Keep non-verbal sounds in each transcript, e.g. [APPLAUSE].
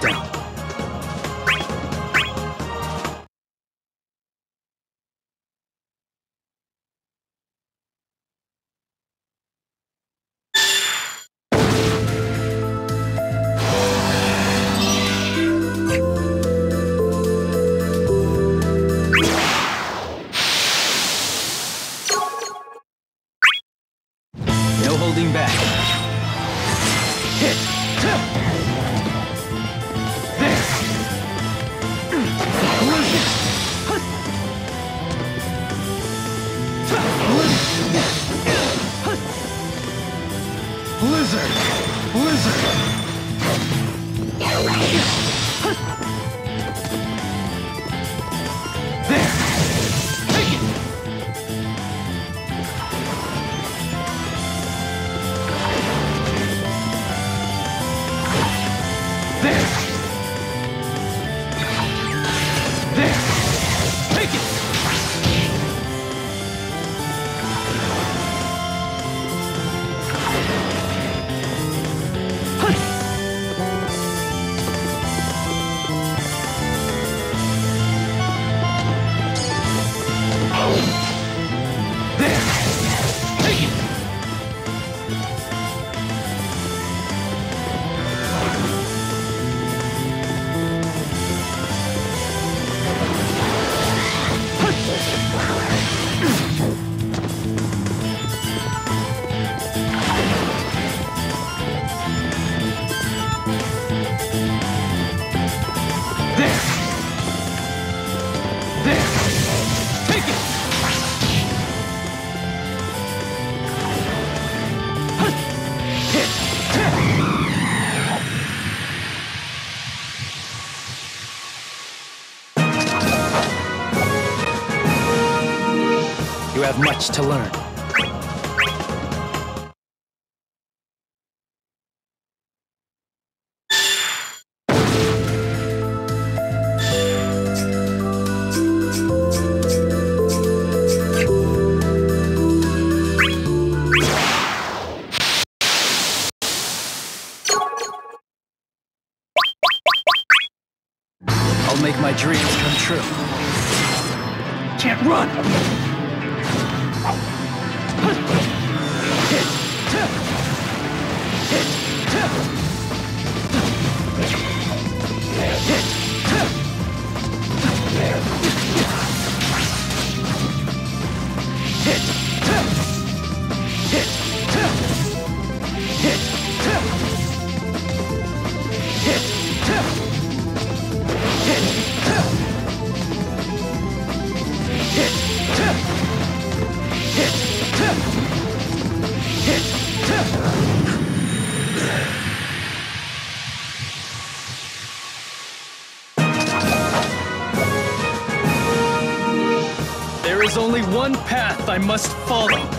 down. Much to learn. One path I must follow.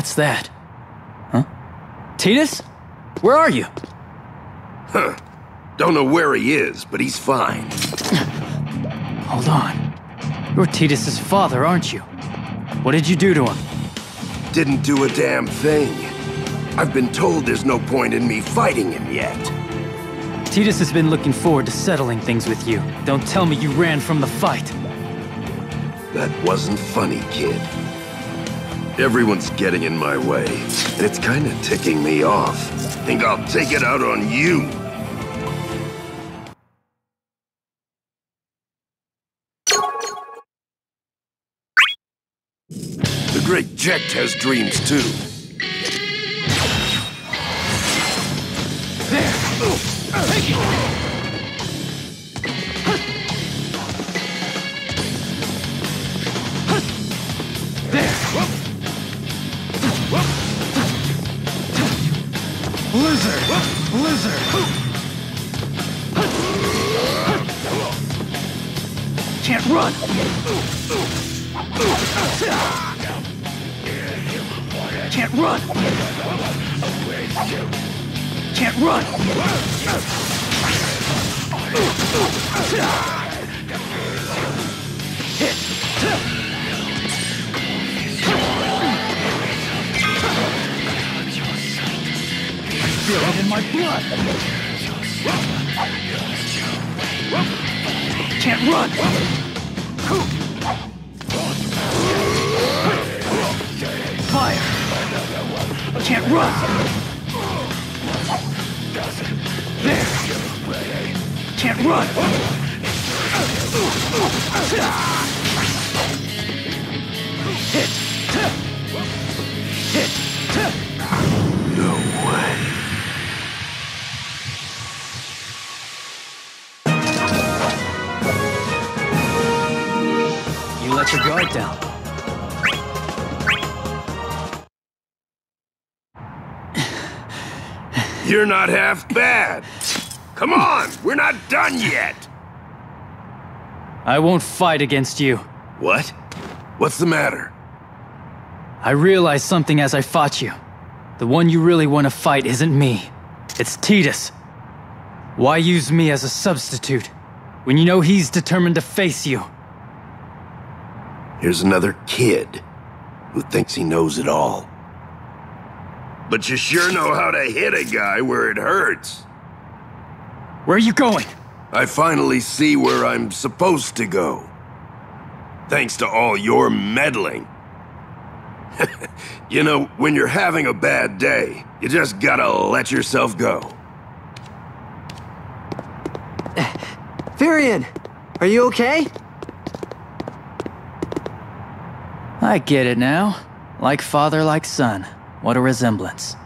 That's that. Huh? Tidus? Where are you? Huh. Don't know where he is, but he's fine. [CLEARS THROAT] Hold on. You're Tidus's father, aren't you? What did you do to him? Didn't do a damn thing. I've been told there's no point in me fighting him yet. Tidus has been looking forward to settling things with you. Don't tell me you ran from the fight. That wasn't funny, kid. Everyone's getting in my way, and it's kinda ticking me off. Think I'll take it out on you. The Great Jecht has dreams too. Blizzard! Blizzard! Can't run! Can't run! Can't run! Feel it in my blood! Can't run! Fire! Can't run! There! Can't run! Hit! Hit! No way. Let your guard down. You're not half bad. Come on, we're not done yet. I won't fight against you. What? What's the matter? I realized something as I fought you. The one you really want to fight isn't me. It's Tidus. Why use me as a substitute when you know he's determined to face you? Here's another kid who thinks he knows it all. But you sure know how to hit a guy where it hurts. Where are you going? I finally see where I'm supposed to go. Thanks to all your meddling. [LAUGHS] you know, when you're having a bad day, you just gotta let yourself go. Firion, are you okay? I get it now. Like father, like son. What a resemblance.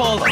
I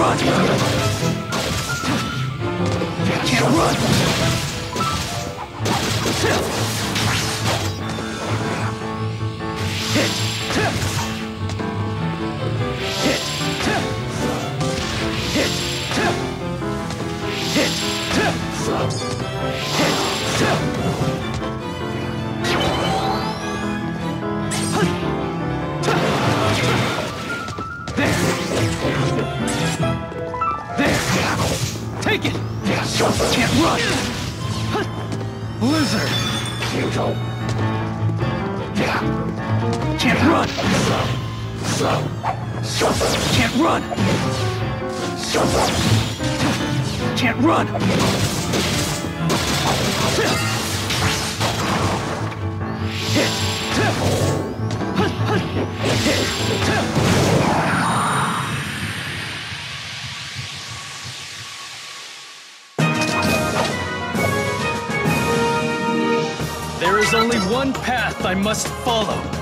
Run! Can't run! Hit! Hit! Hit! Hit! Take it! Can't run! Blizzard! Can't run! Can't run! Can't run! Hit! There is only one path I must follow.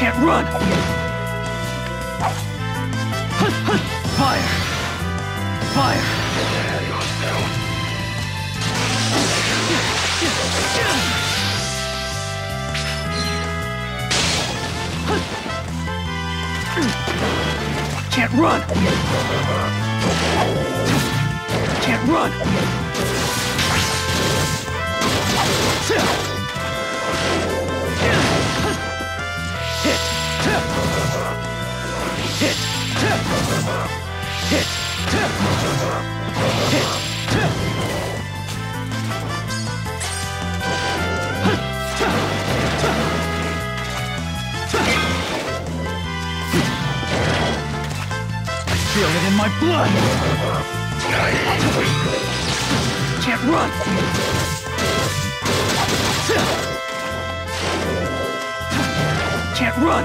Can't run! Fire! Fire! Can't run! Can't run! Hit! In my blood! Can't run! Run!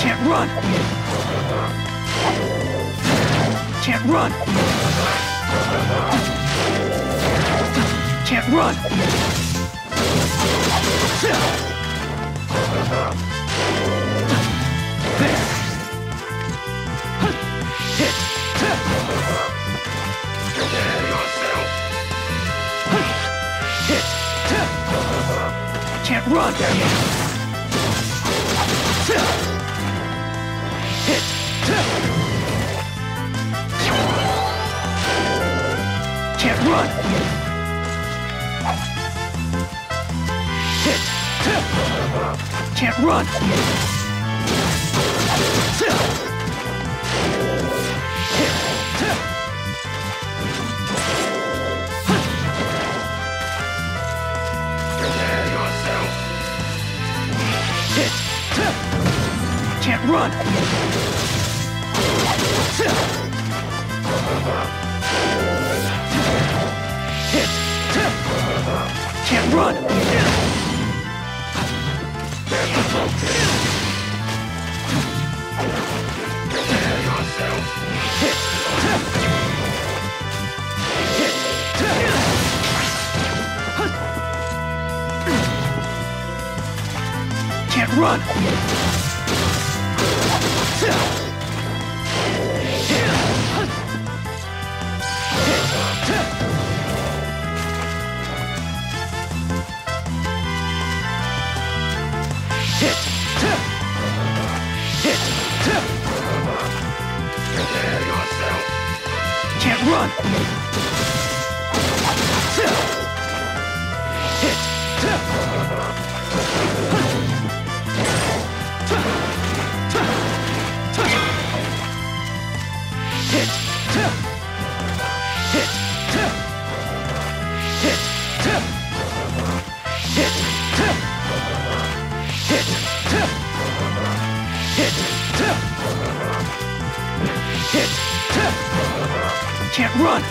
Can't run! Can't run! Can't run! There! Hit! Hit! Run! Hit! Can't run! Hit! Can't run! Hit! Hit! on! Can't run! Can't run! run! Hit! Run!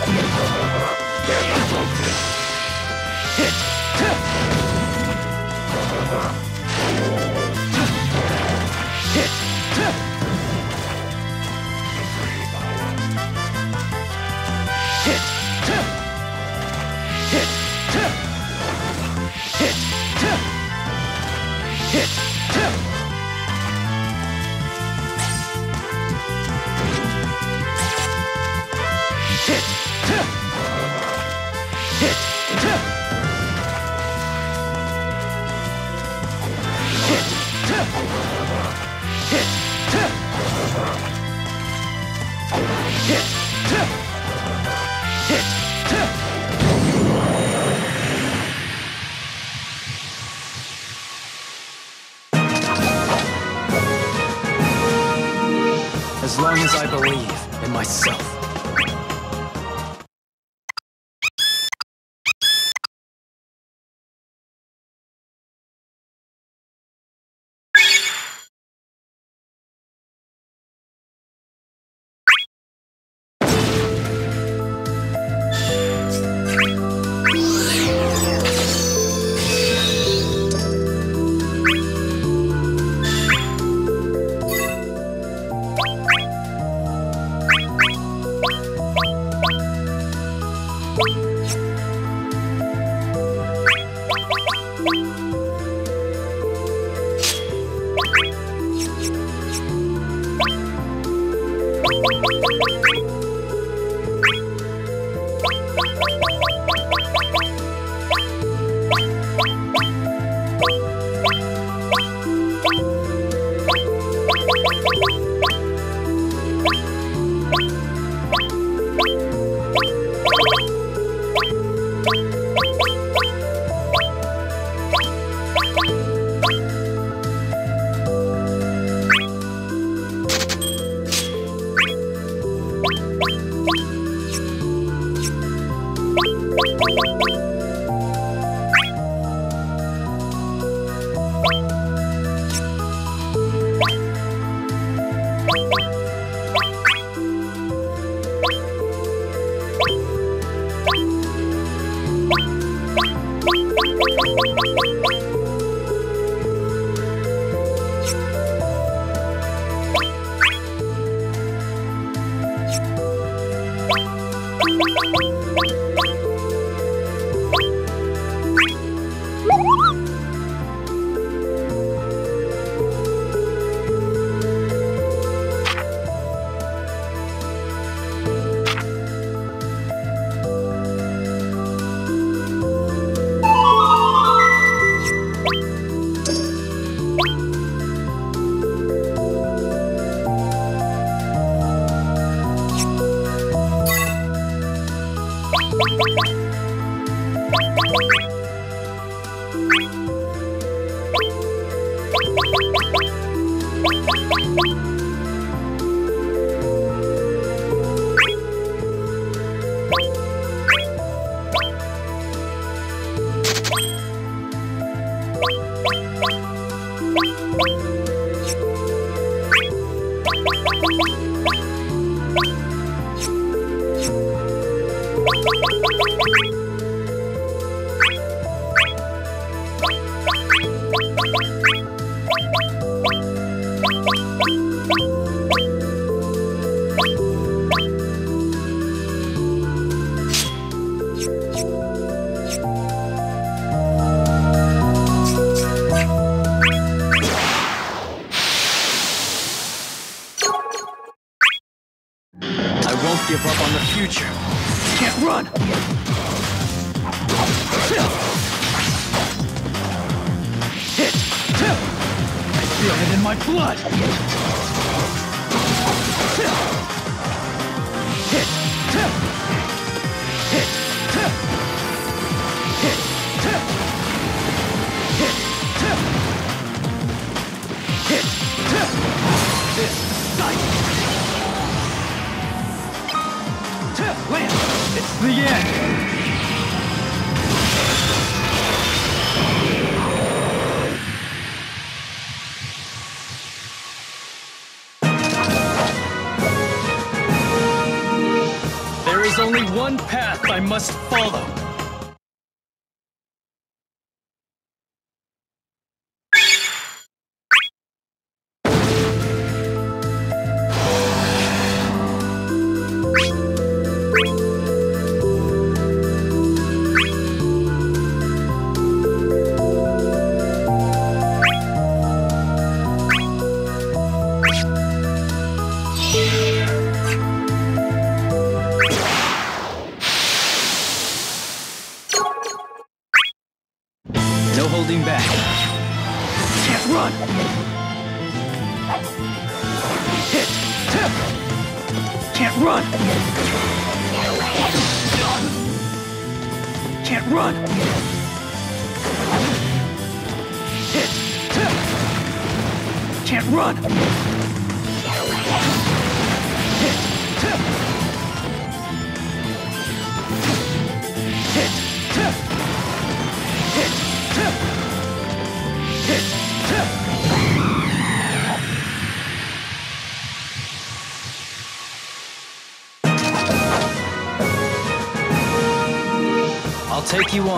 I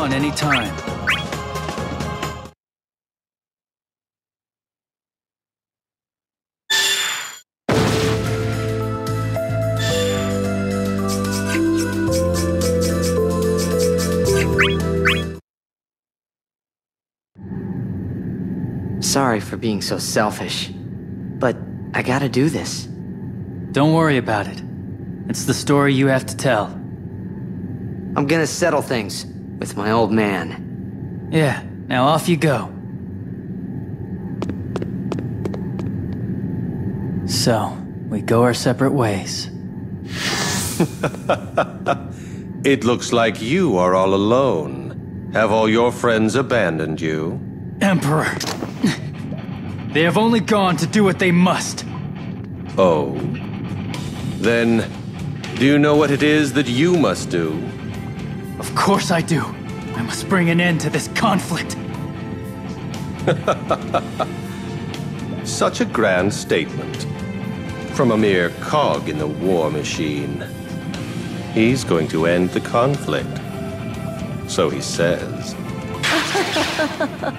on anytime. Sorry for being so selfish, but I gotta do this. Don't worry about it. It's the story you have to tell. I'm gonna settle things with my old man. Yeah, now off you go. So, we go our separate ways. [LAUGHS] It looks like you are all alone. Have all your friends abandoned you? Emperor! They have only gone to do what they must. Oh. Then, do you know what it is that you must do? Of course I do. I must bring an end to this conflict. [LAUGHS] Such a grand statement. From a mere cog in the war machine. He's going to end the conflict. So he says. [LAUGHS]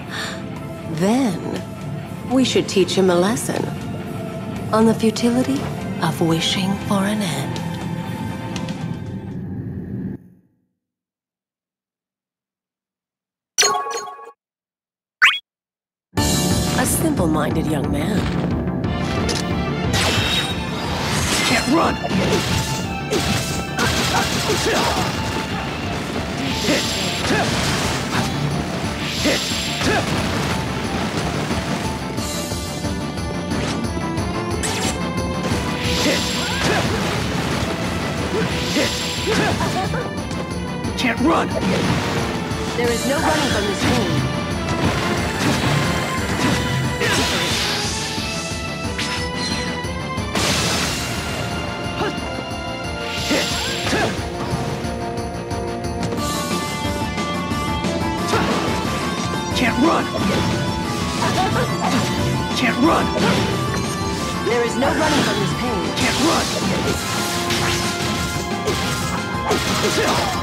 Then, we should teach him a lesson on the futility of wishing for an end. Minded young man. Can't run! Hit! Tip! Hit! Tip! Hit! Tip! Hit! Tip! Can't run! There is no running from this pain. Run! There is no running from this pain. Can't run!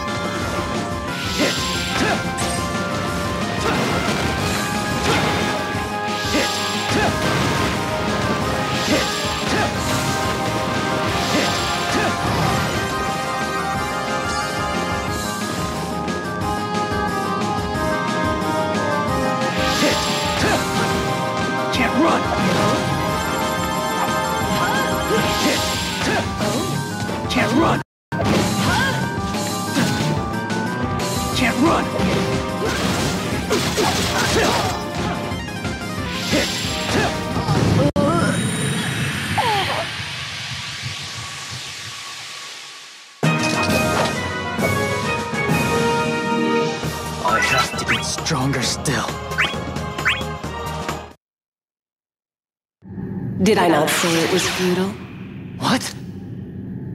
Did I not say it was futile? What?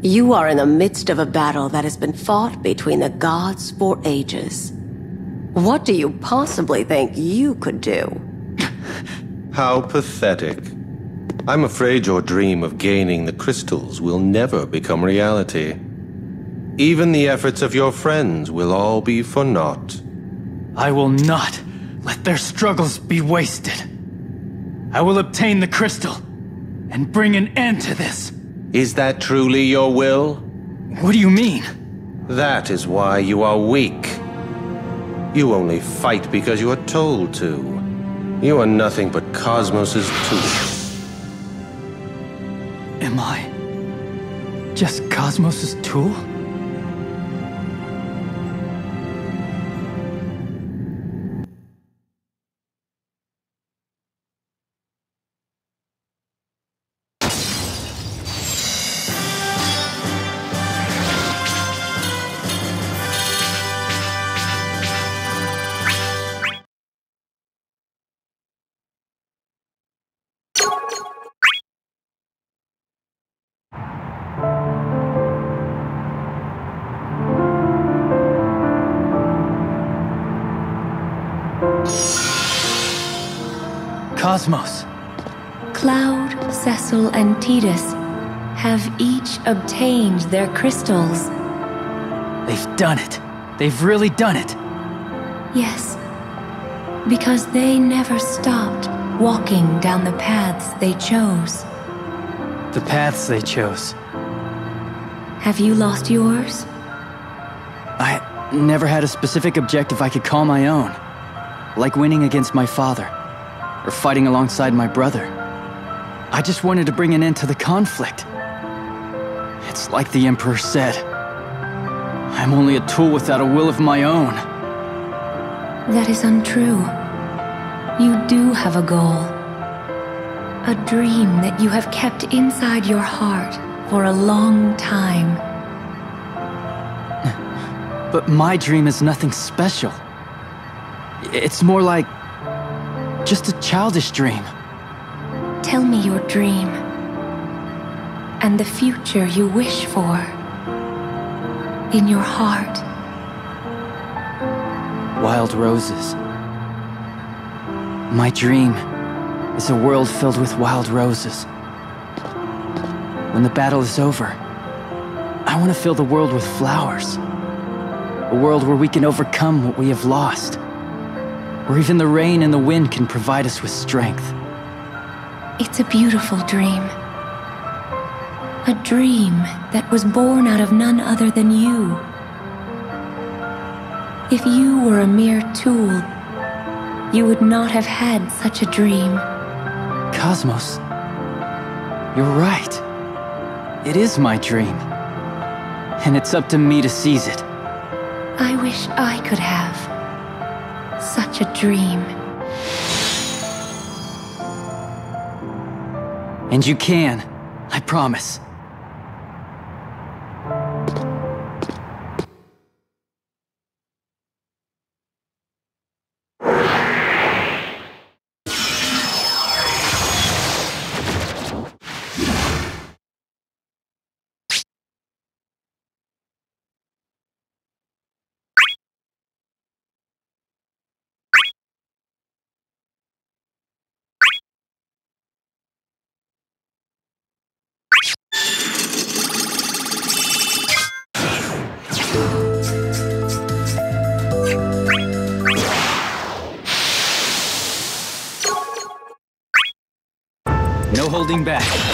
You are in the midst of a battle that has been fought between the gods for ages. What do you possibly think you could do? [LAUGHS] How pathetic. I'm afraid your dream of gaining the crystals will never become reality. Even the efforts of your friends will all be for naught. I will not let their struggles be wasted. I will obtain the crystal and bring an end to this. Is that truly your will? What do you mean? That is why you are weak. You only fight because you are told to. You are nothing but Cosmos's tool. Am I just Cosmos's tool? Cosmos. Cloud, Cecil, and Tidus have each obtained their crystals. They've done it. They've really done it. Yes, because they never stopped walking down the paths they chose. The paths they chose. Have you lost yours? I never had a specific objective I could call my own. Like winning against my father, or fighting alongside my brother. I just wanted to bring an end to the conflict. It's like the Emperor said. I'm only a tool without a will of my own. That is untrue. You do have a goal. A dream that you have kept inside your heart for a long time. But my dream is nothing special. It's more like just a childish dream. Tell me your dream and the future you wish for in your heart. Wild roses. My dream is a world filled with wild roses. When the battle is over, I want to fill the world with flowers. A world where we can overcome what we have lost. Where even the rain and the wind can provide us with strength. It's a beautiful dream. A dream that was born out of none other than you. If you were a mere tool, you would not have had such a dream. Cosmos, you're right. It is my dream. And it's up to me to seize it. I wish I could have a dream. And you can, I promise. Holding back.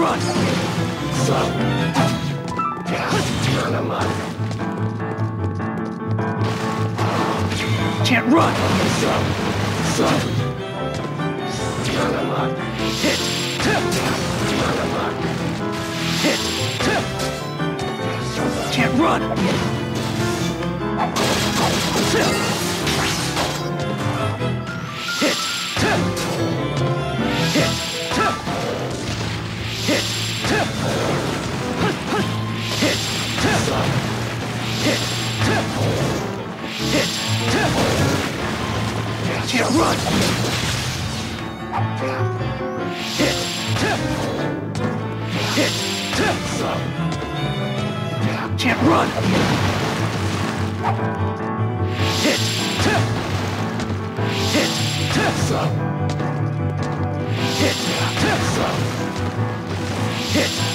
Run! So, turn him on. Can't run! So, so. Hit! Hit! Can't run! Run! Hit! Hit! Can't run! Hit! Hit! Hit! Hit!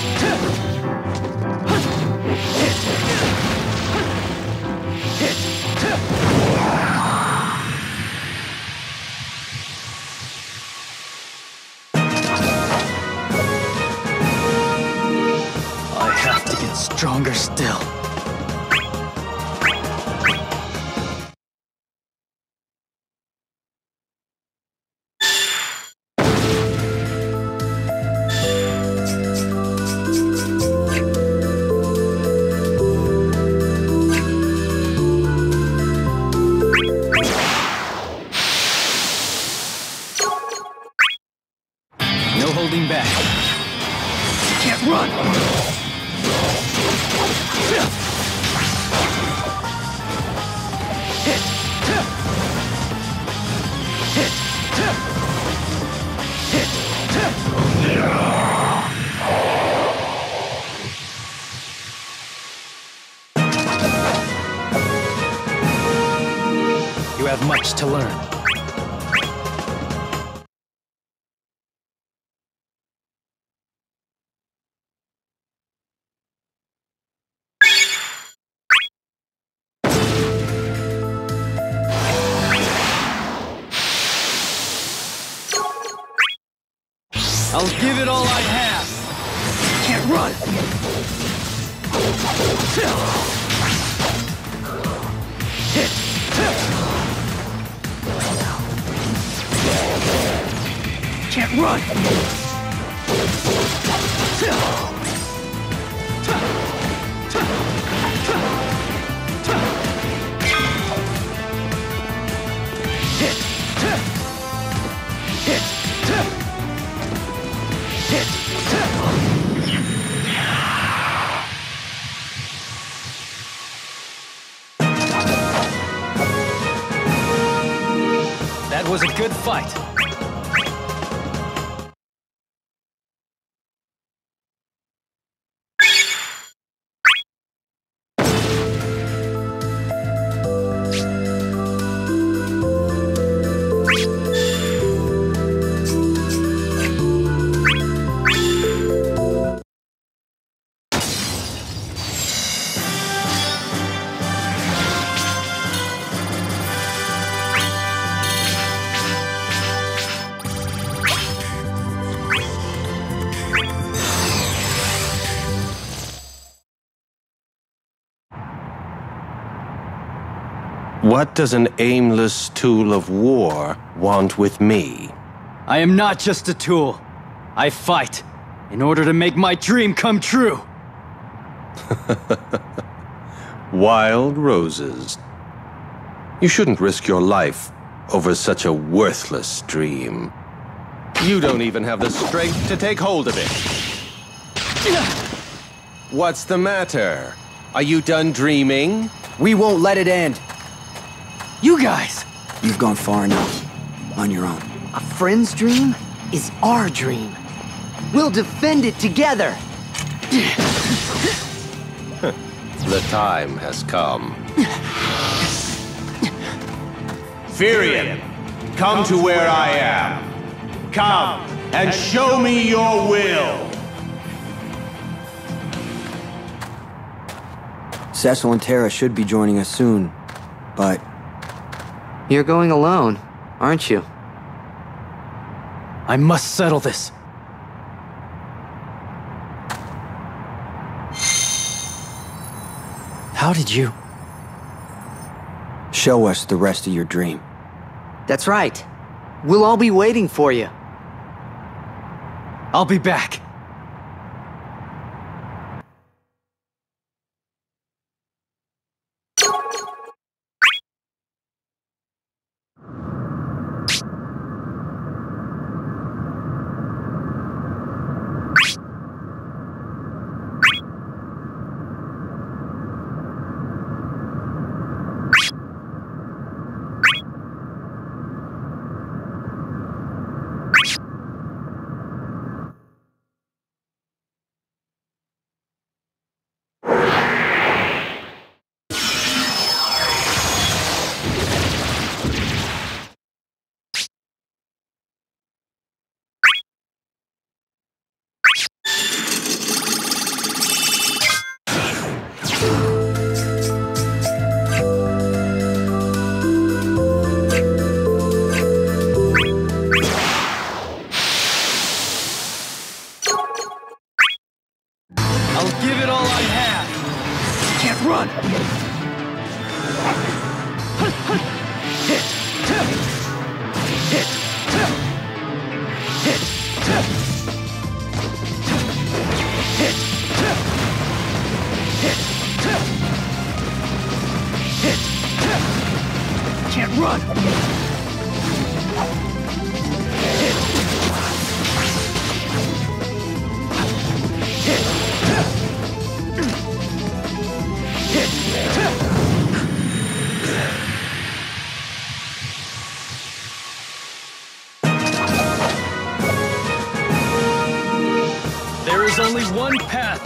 To learn. What does an aimless tool of war want with me? I am not just a tool. I fight in order to make my dream come true. [LAUGHS] Wild roses. You shouldn't risk your life over such a worthless dream. You don't even have the strength to take hold of it. What's the matter? Are you done dreaming? We won't let it end. You guys! You've gone far enough. On your own. A friend's dream is our dream. We'll defend it together. [LAUGHS] The time has come. Firion, come to where I am. Come and show me your will. Cecil and Tara should be joining us soon. But You're going alone, aren't you? I must settle this. How did you? show us the rest of your dream. That's right. We'll all be waiting for you. I'll be back.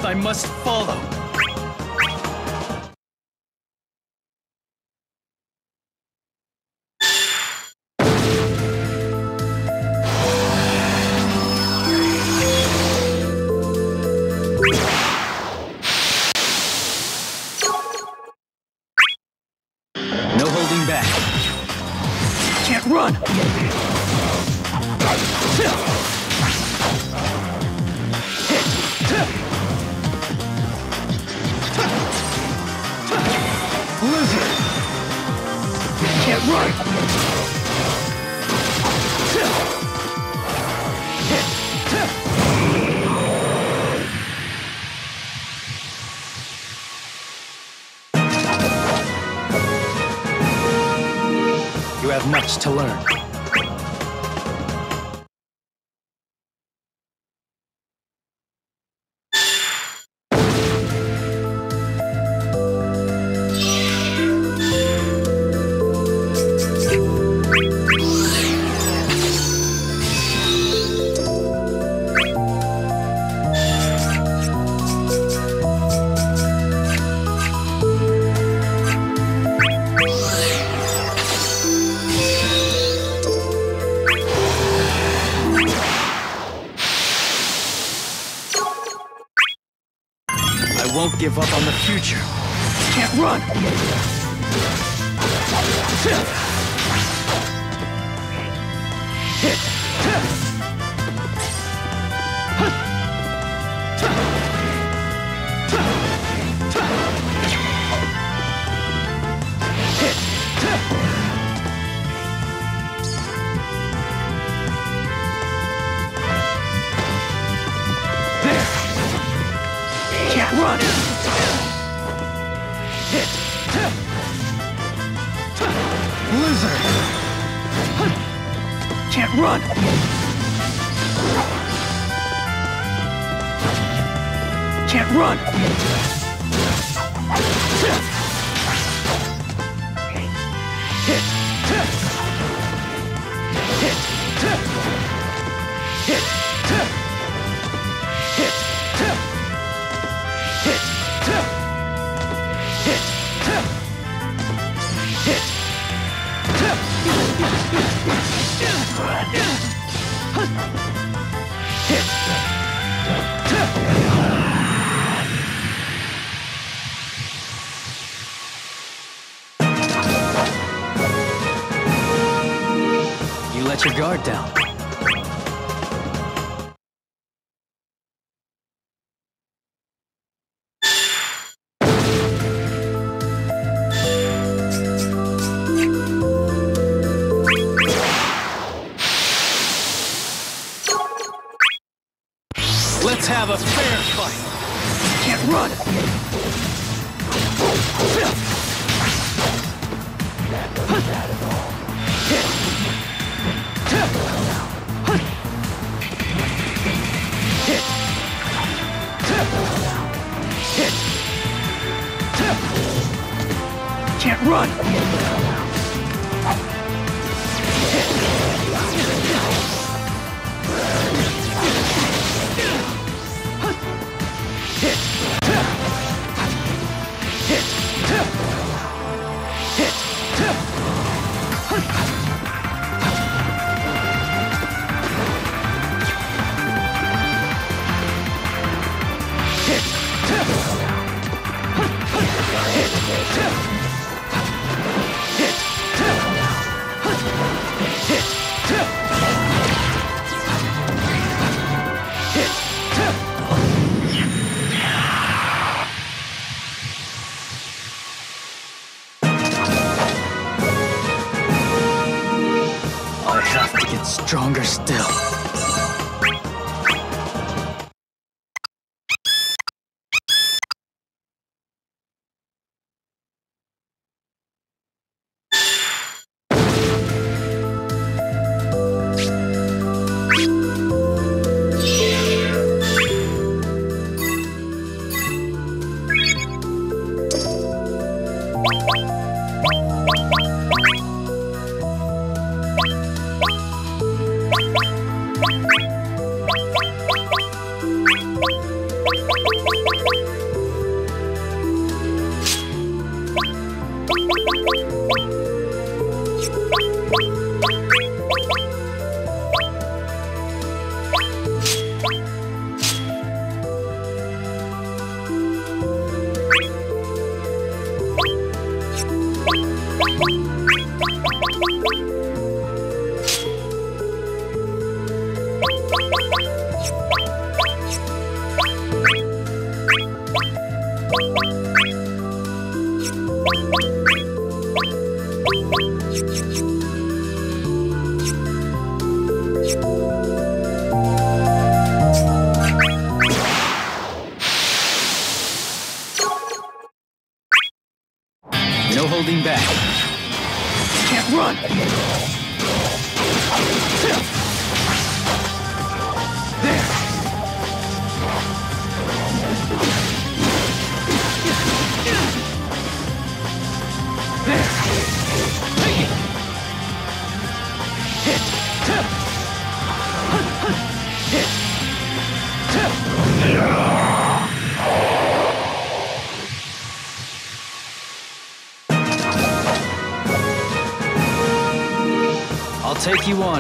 I must follow. To learn.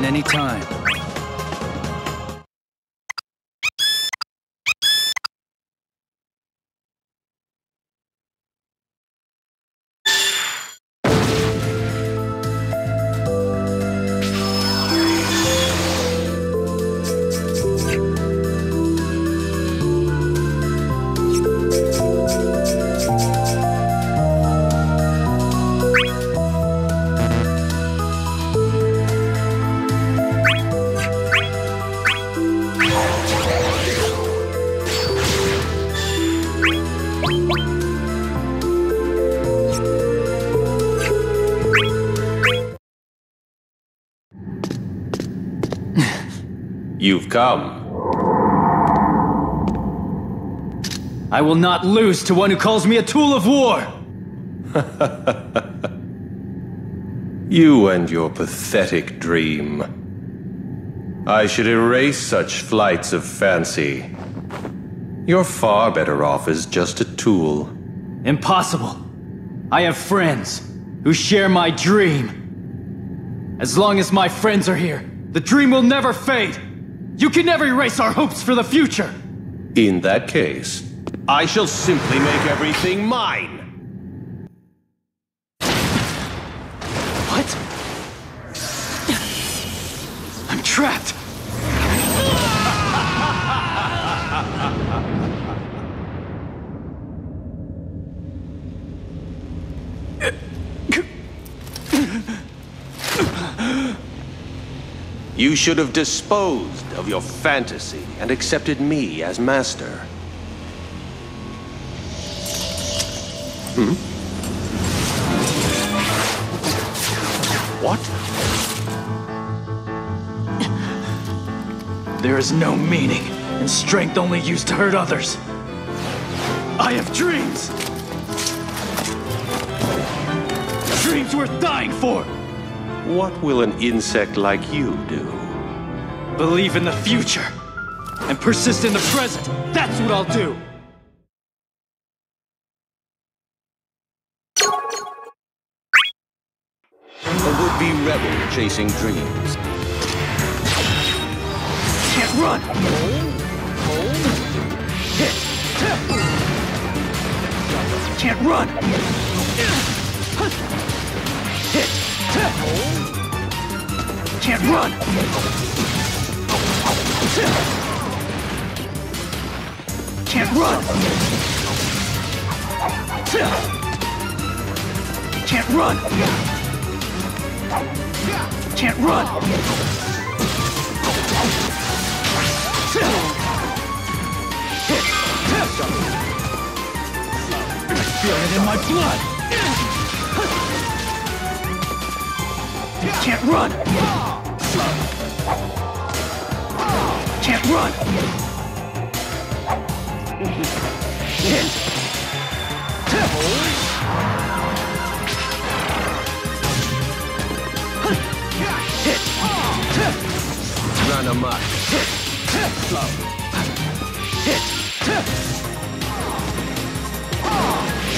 Anytime. Come. I will not lose to one who calls me a tool of war! [LAUGHS] You and your pathetic dream. I should erase such flights of fancy. You're far better off as just a tool. Impossible. I have friends who share my dream. As long as my friends are here, the dream will never fade. You can never erase our hopes for the future. In that case, I shall simply make everything mine. What? I'm trapped. You should have disposed of your fantasy and accepted me as master. Hmm? What? There is no meaning in strength only used to hurt others. I have dreams! Dreams worth dying for! What will an insect like you do? Believe in the future and persist in the present. That's what I'll do. A would-be rebel chasing dreams. Can't run! Hit. Can't run! Can't run! Can't run! Can't run! Can't run! Feel it in my blood! Can't run! Can't run! Hit! Hit! Run amok. Hit! Slow! Hit!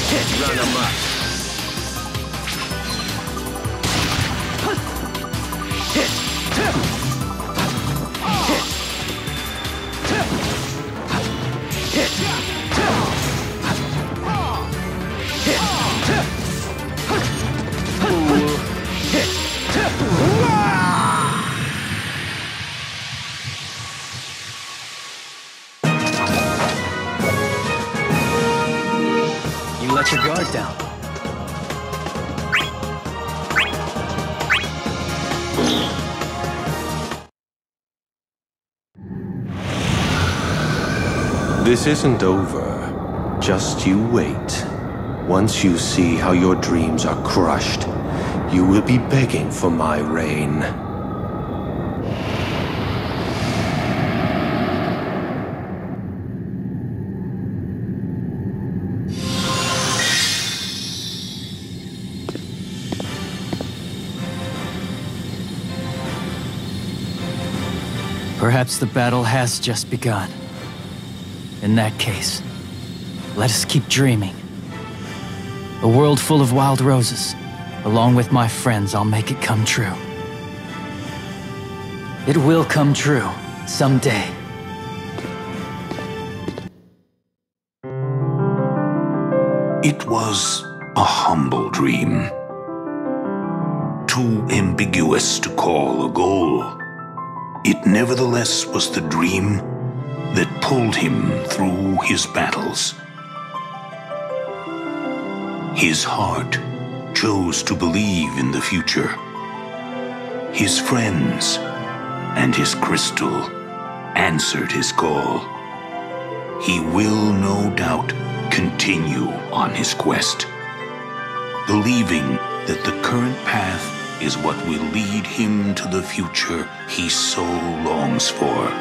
Hit! Run amok. Tip. This isn't over. Just you wait. Once you see how your dreams are crushed, you will be begging for my reign. Perhaps the battle has just begun. In that case, let us keep dreaming. A world full of wild roses. Along with my friends, I'll make it come true. It will come true, someday. It was a humble dream. Too ambiguous to call a goal. It nevertheless was the dream that pulled him through his battles. His heart chose to believe in the future. His friends and his crystal answered his call. He will no doubt continue on his quest, believing that the current path is what will lead him to the future he so longs for.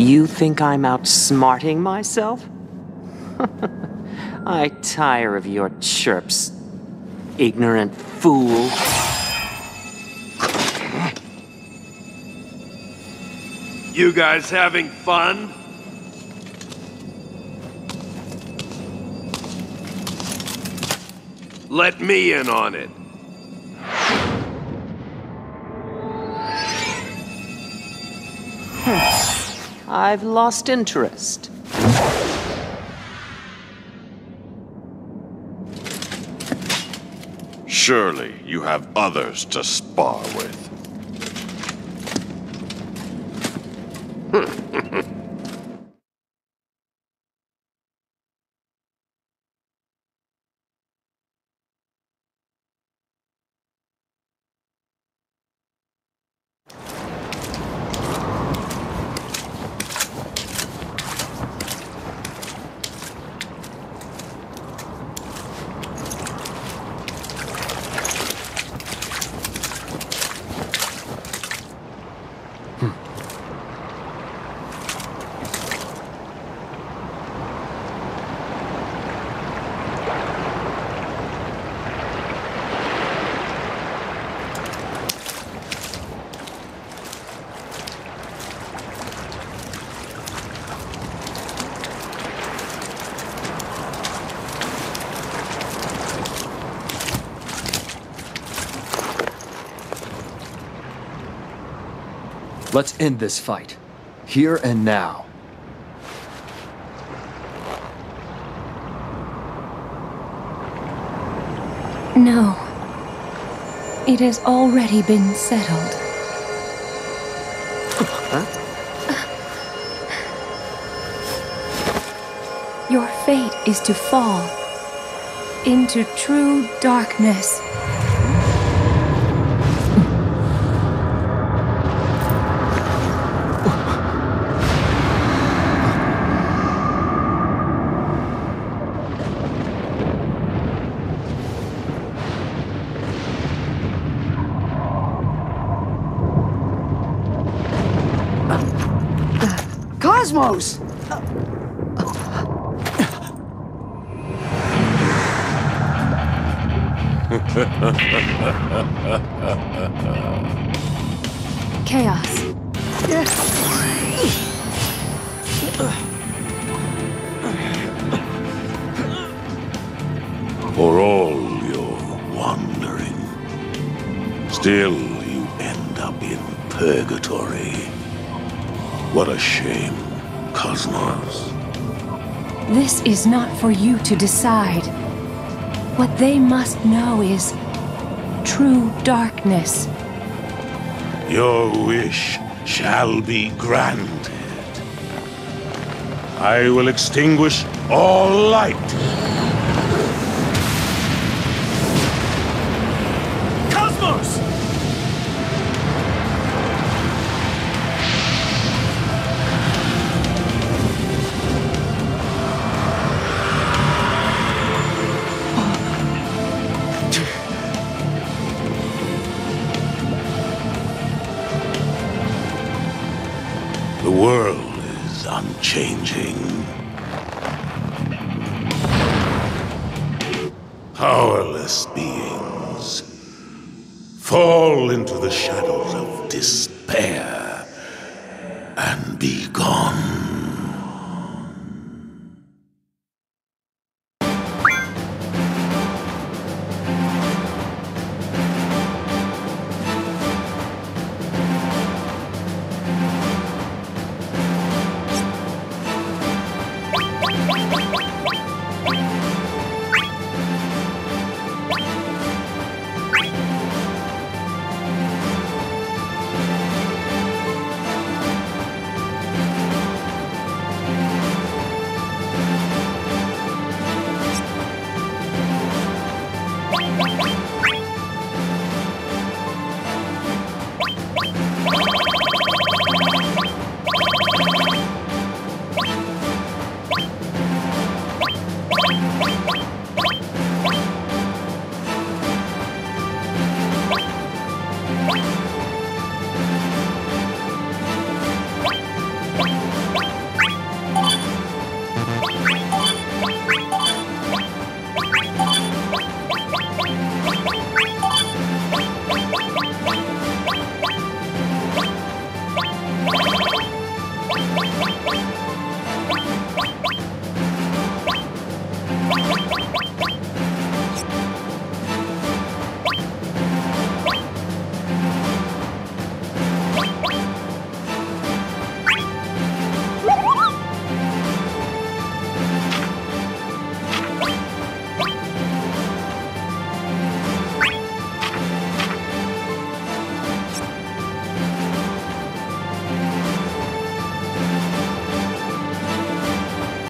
You think I'm outsmarting myself? [LAUGHS] I tire of your chirps, ignorant fool. You guys having fun? Let me in on it. I've lost interest. Surely you have others to spar with. [LAUGHS] Let's end this fight. Here and now. No. It has already been settled. Your fate is to fall into true darkness. Cosmos! Chaos. For all your wandering, still you end up in purgatory. What a shame, Cosmos. This is not for you to decide. What they must know is true darkness. Your wish shall be granted. I will extinguish all light. Powerless beings fall into the shadows of despair and be gone.